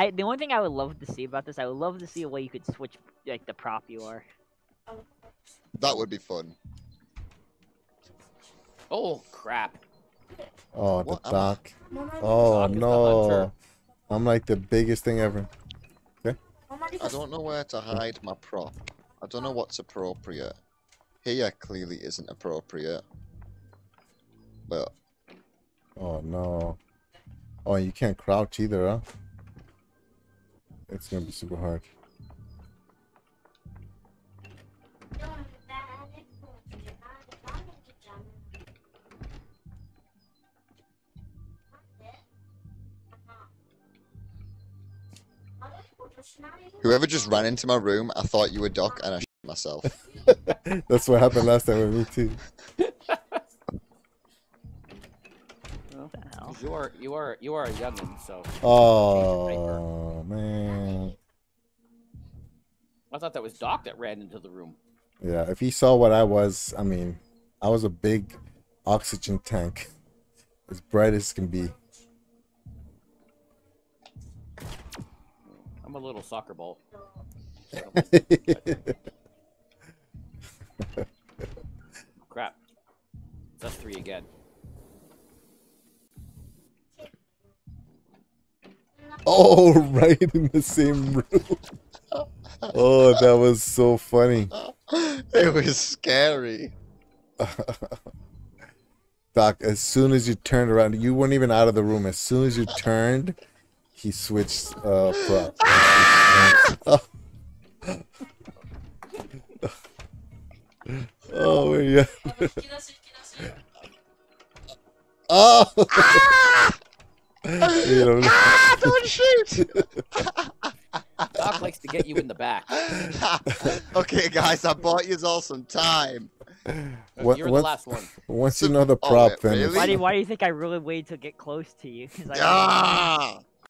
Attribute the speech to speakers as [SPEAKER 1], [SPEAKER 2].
[SPEAKER 1] I the only thing I would love to see about this, I would love to see a way you could switch like the prop you are.
[SPEAKER 2] That would be fun.
[SPEAKER 3] Oh crap!
[SPEAKER 4] Oh, the
[SPEAKER 2] What am
[SPEAKER 4] dock. Oh
[SPEAKER 3] Doc is
[SPEAKER 4] no. I'm like the biggest thing ever. Okay.
[SPEAKER 2] I don't know where to hide my prop. I don't know what's appropriate. Here clearly isn't appropriate. But
[SPEAKER 4] Oh no. Oh, you can't crouch either, huh? It's gonna be super hard.
[SPEAKER 2] whoever just ran into my room, I thought you were Doc and I myself.
[SPEAKER 4] That's what happened last time with me too.
[SPEAKER 1] What the
[SPEAKER 3] You are you are you are a youngin, so
[SPEAKER 4] Oh man.
[SPEAKER 3] I thought that was Doc that ran into the room.
[SPEAKER 4] Yeah, if he saw what I was, I mean, I was a big oxygen tank. As bright as can be.
[SPEAKER 3] I'm a little soccer ball. Crap. That's three again.
[SPEAKER 4] Oh, right in the same room. Oh, that was so funny.
[SPEAKER 2] it was scary.
[SPEAKER 4] Doc, as soon as you turned around, you weren't even out of the room. As soon as you turned, he switched uh prop. oh yeah. Oh. You know,
[SPEAKER 2] Ah, don't shoot!
[SPEAKER 3] Doc likes to get you in the back.
[SPEAKER 2] okay, guys, I bought you all some time.
[SPEAKER 4] What-
[SPEAKER 3] You're the last one.
[SPEAKER 4] once you know the
[SPEAKER 2] oh,
[SPEAKER 4] prop,
[SPEAKER 2] wait,
[SPEAKER 4] then
[SPEAKER 2] really?
[SPEAKER 1] Why do, why do you think I really waited to get close to you? 'Cause I-
[SPEAKER 2] Ah!